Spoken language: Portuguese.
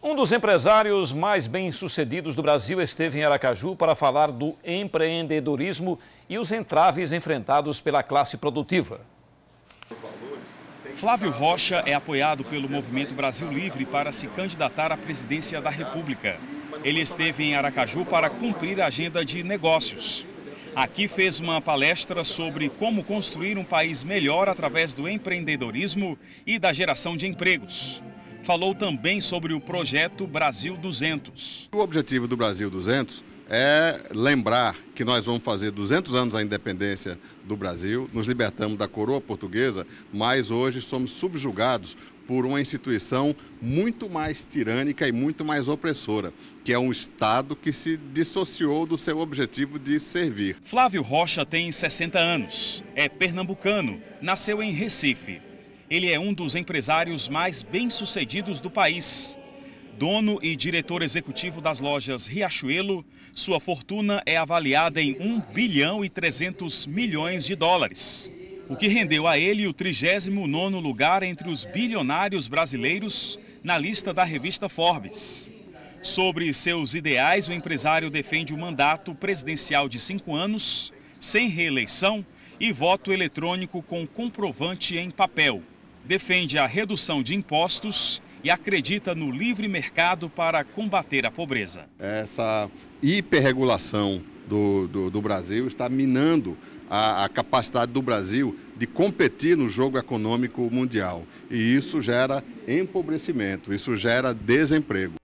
Um dos empresários mais bem-sucedidos do Brasil esteve em Aracaju para falar do empreendedorismo e os entraves enfrentados pela classe produtiva. Flávio Rocha é apoiado pelo Movimento Brasil Livre para se candidatar à presidência da República. Ele esteve em Aracaju para cumprir a agenda de negócios. Aqui fez uma palestra sobre como construir um país melhor através do empreendedorismo e da geração de empregos falou também sobre o projeto Brasil 200. O objetivo do Brasil 200 é lembrar que nós vamos fazer 200 anos da independência do Brasil, nos libertamos da coroa portuguesa, mas hoje somos subjugados por uma instituição muito mais tirânica e muito mais opressora, que é um Estado que se dissociou do seu objetivo de servir. Flávio Rocha tem 60 anos, é pernambucano, nasceu em Recife. Ele é um dos empresários mais bem-sucedidos do país. Dono e diretor executivo das lojas Riachuelo, sua fortuna é avaliada em 1 bilhão e 300 milhões de dólares, o que rendeu a ele o 39º lugar entre os bilionários brasileiros na lista da revista Forbes. Sobre seus ideais, o empresário defende o mandato presidencial de cinco anos, sem reeleição e voto eletrônico com comprovante em papel defende a redução de impostos e acredita no livre mercado para combater a pobreza. Essa hiperregulação do, do, do Brasil está minando a, a, capacidade do Brasil de competir no jogo econômico mundial. E isso gera empobrecimento, isso gera desemprego.